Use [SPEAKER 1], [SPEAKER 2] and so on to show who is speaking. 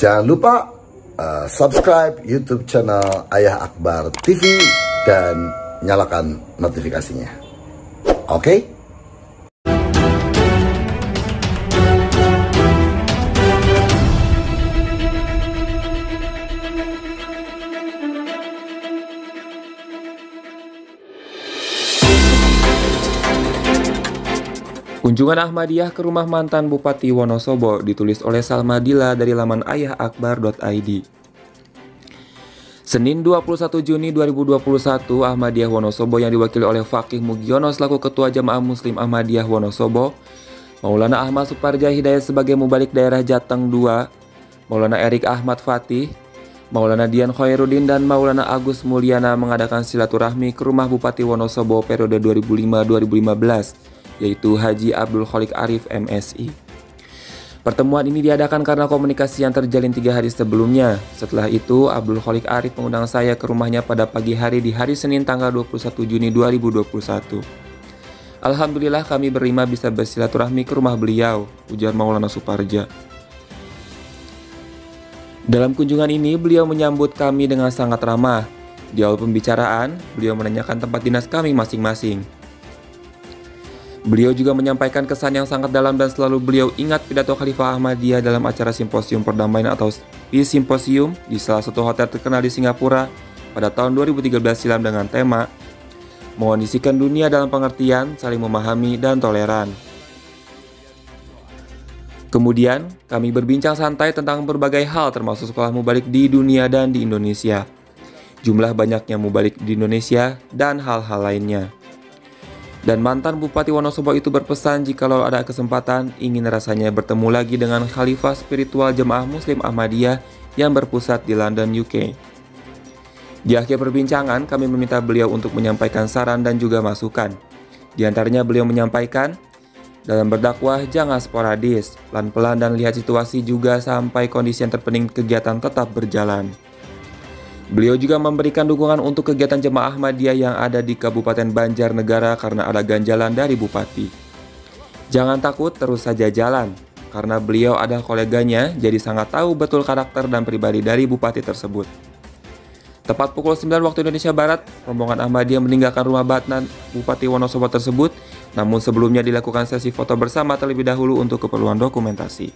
[SPEAKER 1] Jangan lupa uh, subscribe YouTube channel Ayah Akbar TV dan nyalakan notifikasinya. Oke? Okay?
[SPEAKER 2] Kunjungan Ahmadiyah ke rumah mantan Bupati Wonosobo ditulis oleh Salma Dila dari laman ayahakbar.id. Senin 21 Juni 2021, Ahmadiyah Wonosobo yang diwakili oleh Fakih Mugiono selaku Ketua Jamaah Muslim Ahmadiyah Wonosobo, Maulana Ahmad Suparja Hidayat sebagai Mubalik Daerah Jateng II, Maulana Erik Ahmad Fatih, Maulana Dian Khairuddin dan Maulana Agus Mulyana mengadakan silaturahmi ke rumah Bupati Wonosobo periode 2005-2015 yaitu Haji Abdul Khalik Arif MSI. Pertemuan ini diadakan karena komunikasi yang terjalin tiga hari sebelumnya. Setelah itu, Abdul Khalik Arif mengundang saya ke rumahnya pada pagi hari di hari Senin tanggal 21 Juni 2021. Alhamdulillah kami berlima bisa bersilaturahmi ke rumah beliau, ujar Maulana Suparja. Dalam kunjungan ini, beliau menyambut kami dengan sangat ramah. Di awal pembicaraan, beliau menanyakan tempat dinas kami masing-masing. Beliau juga menyampaikan kesan yang sangat dalam dan selalu beliau ingat pidato Khalifah Ahmadiyah dalam acara simposium perdamaian atau Peace Symposium di salah satu hotel terkenal di Singapura pada tahun 2013 silam dengan tema Mengondisikan dunia dalam pengertian, saling memahami, dan toleran. Kemudian, kami berbincang santai tentang berbagai hal termasuk sekolah mubalik di dunia dan di Indonesia. Jumlah banyaknya mubalik di Indonesia dan hal-hal lainnya. Dan mantan Bupati Wonosobo itu berpesan jikalau ada kesempatan ingin rasanya bertemu lagi dengan Khalifah Spiritual Jemaah Muslim Ahmadiyah yang berpusat di London, UK. Di akhir perbincangan, kami meminta beliau untuk menyampaikan saran dan juga masukan. Di antaranya beliau menyampaikan, dalam berdakwah jangan sporadis, pelan-pelan dan lihat situasi juga sampai kondisi yang terpening kegiatan tetap berjalan. Beliau juga memberikan dukungan untuk kegiatan jemaah Ahmadiyah yang ada di Kabupaten Banjarnegara karena ada ganjalan dari Bupati. Jangan takut, terus saja jalan, karena beliau ada koleganya jadi sangat tahu betul karakter dan pribadi dari Bupati tersebut. Tepat pukul 9 waktu Indonesia Barat, rombongan Ahmadiyah meninggalkan rumah Batnan Bupati Wonosobo tersebut, namun sebelumnya dilakukan sesi foto bersama terlebih dahulu untuk keperluan dokumentasi.